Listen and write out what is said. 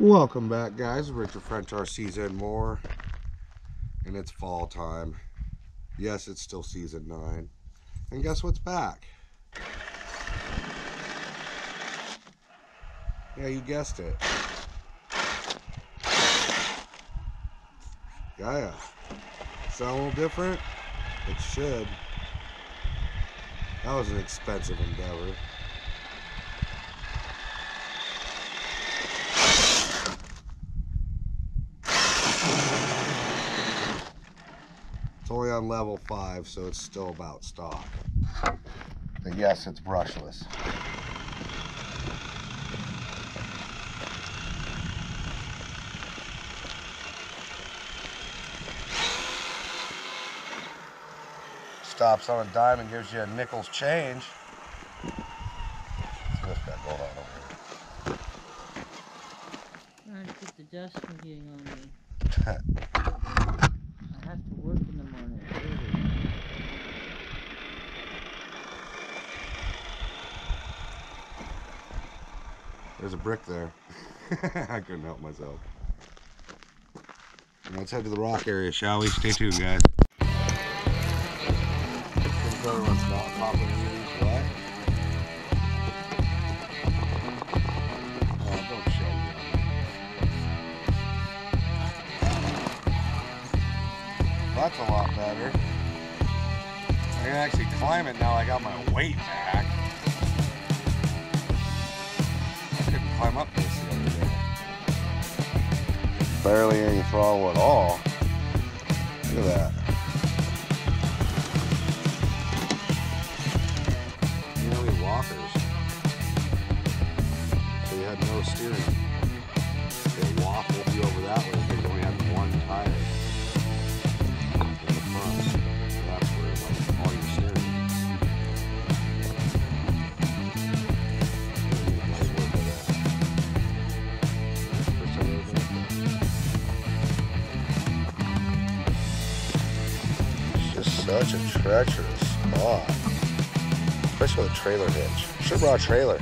Welcome back guys, Richard French RCs and more. And it's fall time. Yes, it's still season 9. And guess what's back? Yeah, you guessed it. Yeah. Sound a little different? It should. That was an expensive endeavor. It's only on level 5, so it's still about stock. But yes, it's brushless. Stops on a dime and gives you a nickel's change. What's got going on over Trying to keep the dust from getting on me. I have to work There's a brick there. I couldn't help myself. Let's head to the rock area, shall we? Stay tuned, guys. That's a lot better. I can actually climb it now I got my weight back. Barely any throttle at all. Look at that. Nearly walkers. So you had no steering. Such a treacherous spot. Especially with a trailer hitch. Should have brought a trailer.